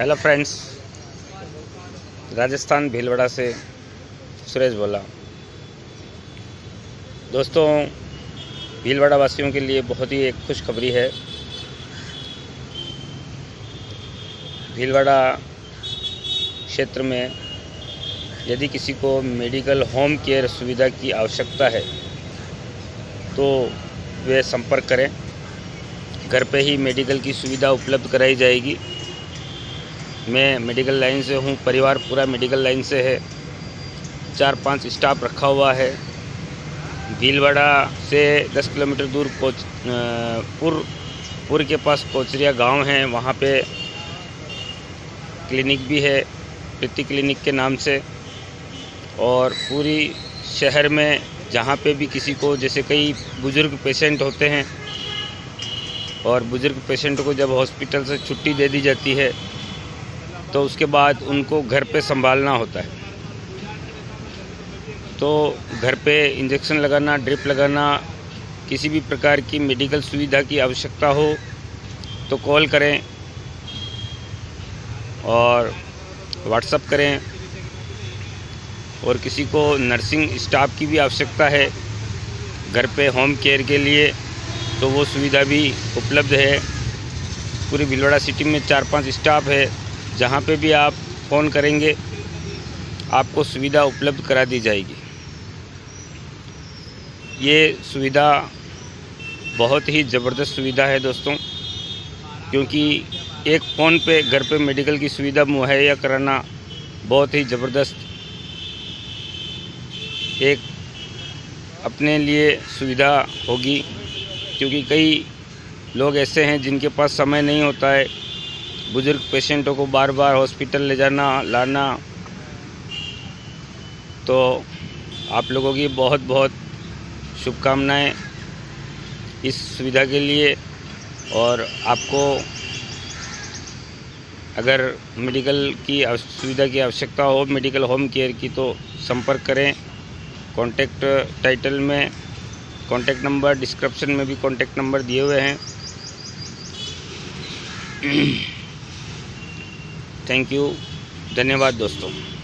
Hello friends Rajasthan Bhilwara से सुरेश बोला। दोस्तों भीलवाड़ा वासियों के लिए बहुत ही एक खुशखबरी है। भीलवाड़ा क्षेत्र में यदि किसी को मेडिकल होम केयर सुविधा की आवश्यकता है तो वे संपर्क करें। घर पे ही मेडिकल की सुविधा उपलब्ध कराई जाएगी। मैं मेडिकल लाइन से हूँ, परिवार पूरा मेडिकल लाइन से है। चार पाँच स्टाफ रखा हुआ है। भीलवाड़ा से 10 किलोमीटर दूर कोच पुर पुर के पास कोचरिया गाँव है। वहाँ पे क्लिनिक भी है, प्रीति क्लिनिक के नाम से। और पूरी शहर में जहाँ पे भी किसी को, जैसे कई बुज़ुर्ग पेशेंट होते हैं, और बुज़ुर्ग पेशेंट को जब हॉस्पिटल से छुट्टी दे दी जाती है तो उसके बाद उनको घर पे संभालना होता है। तो घर पे इंजेक्शन लगाना, ड्रिप लगाना, किसी भी प्रकार की मेडिकल सुविधा की आवश्यकता हो तो कॉल करें और व्हाट्सअप करें। और किसी को नर्सिंग स्टाफ की भी आवश्यकता है घर पे होम केयर के लिए तो वो सुविधा भी उपलब्ध है। पूरी भिलवाड़ा सिटी में चार पाँच स्टाफ है। जहाँ पे भी आप फ़ोन करेंगे, आपको सुविधा उपलब्ध करा दी जाएगी। ये सुविधा बहुत ही ज़बरदस्त सुविधा है दोस्तों, क्योंकि एक फ़ोन पे घर पे मेडिकल की सुविधा मुहैया कराना बहुत ही ज़बरदस्त एक अपने लिए सुविधा होगी, क्योंकि कई लोग ऐसे हैं जिनके पास समय नहीं होता है। बुज़ुर्ग पेशेंटों को बार बार हॉस्पिटल ले जाना, लाना। तो आप लोगों की बहुत बहुत शुभकामनाएँ इस सुविधा के लिए। और आपको अगर मेडिकल की सुविधा की आवश्यकता हो, मेडिकल होम केयर की तो संपर्क करें। कॉन्टैक्ट टाइटल में, कॉन्टैक्ट नंबर, डिस्क्रिप्शन में भी कॉन्टैक्ट नंबर दिए हुए हैं। Thank you. धन्यवाद दोस्तों।